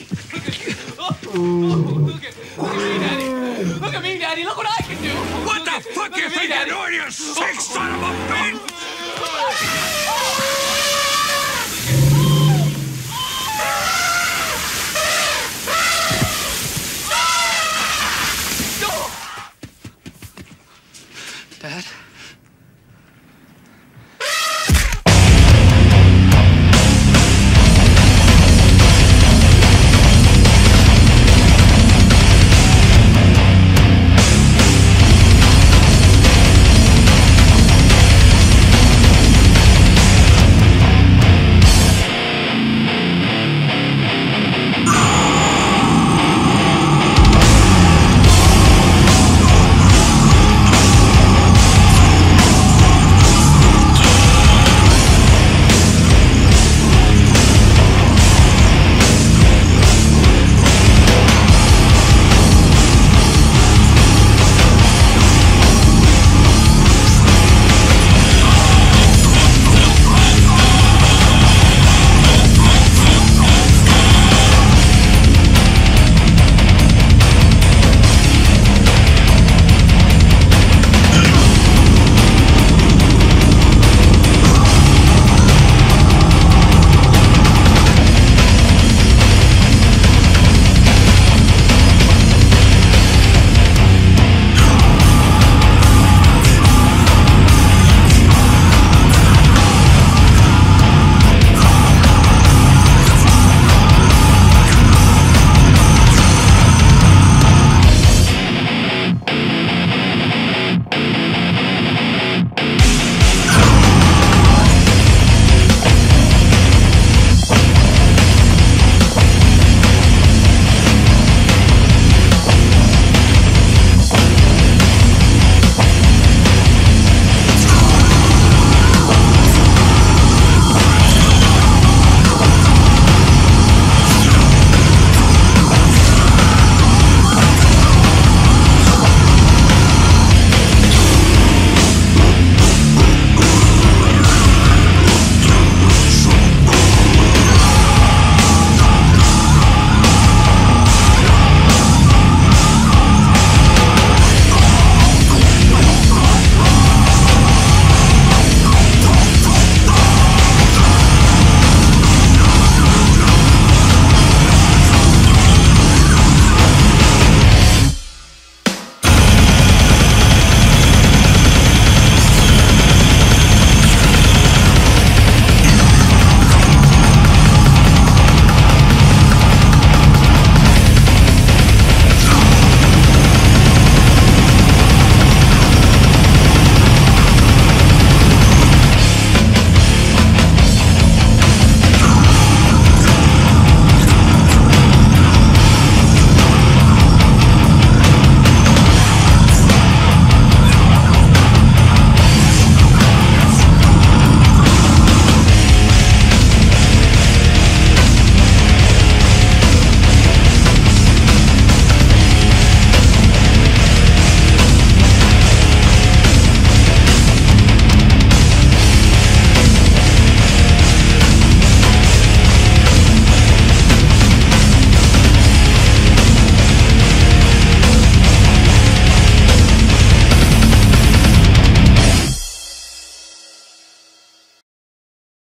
Look at you! Look, at, look at me, Daddy! Look at me, Daddy! Look what I can do! What look the at, fuck you think you're doing, you sick son of a bitch! Dad?